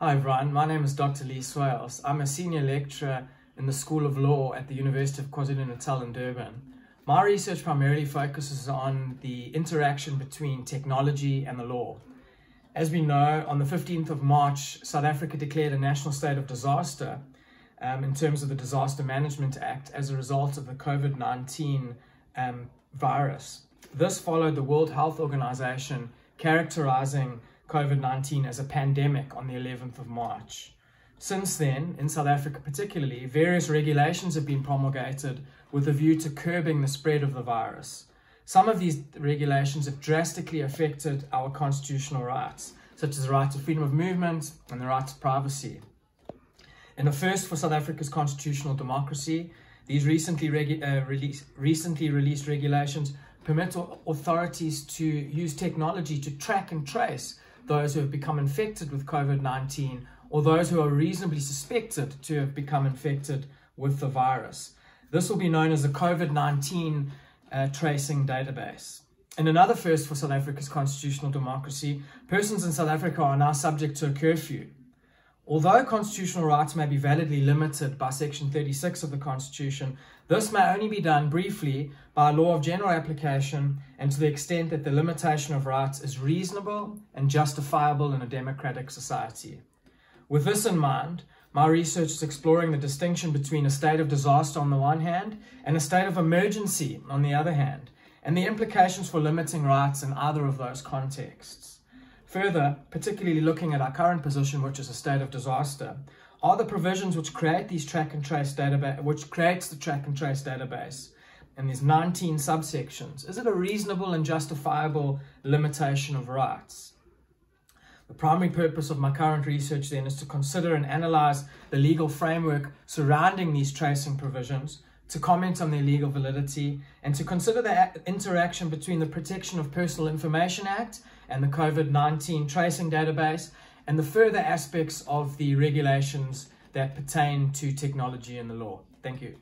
Hi everyone, my name is Dr. Lee Swales. I'm a senior lecturer in the School of Law at the University of KwaZulu-Natal in Durban. My research primarily focuses on the interaction between technology and the law. As we know, on the 15th of March, South Africa declared a national state of disaster um, in terms of the Disaster Management Act as a result of the COVID-19 um, virus. This followed the World Health Organization characterizing COVID 19 as a pandemic on the 11th of March. Since then, in South Africa particularly, various regulations have been promulgated with a view to curbing the spread of the virus. Some of these regulations have drastically affected our constitutional rights, such as the right to freedom of movement and the right to privacy. In a first for South Africa's constitutional democracy, these recently, uh, release, recently released regulations permit authorities to use technology to track and trace those who have become infected with COVID 19 or those who are reasonably suspected to have become infected with the virus. This will be known as the COVID 19 uh, tracing database. In another first for South Africa's constitutional democracy, persons in South Africa are now subject to a curfew. Although constitutional rights may be validly limited by Section 36 of the Constitution, this may only be done briefly by law of general application and to the extent that the limitation of rights is reasonable and justifiable in a democratic society. With this in mind, my research is exploring the distinction between a state of disaster on the one hand and a state of emergency on the other hand, and the implications for limiting rights in either of those contexts. Further, particularly looking at our current position, which is a state of disaster, are the provisions which create these track and trace database, which creates the track and trace database, and these 19 subsections, is it a reasonable and justifiable limitation of rights? The primary purpose of my current research then is to consider and analyze the legal framework surrounding these tracing provisions to comment on their legal validity, and to consider the interaction between the Protection of Personal Information Act and the COVID 19 tracing database, and the further aspects of the regulations that pertain to technology and the law. Thank you.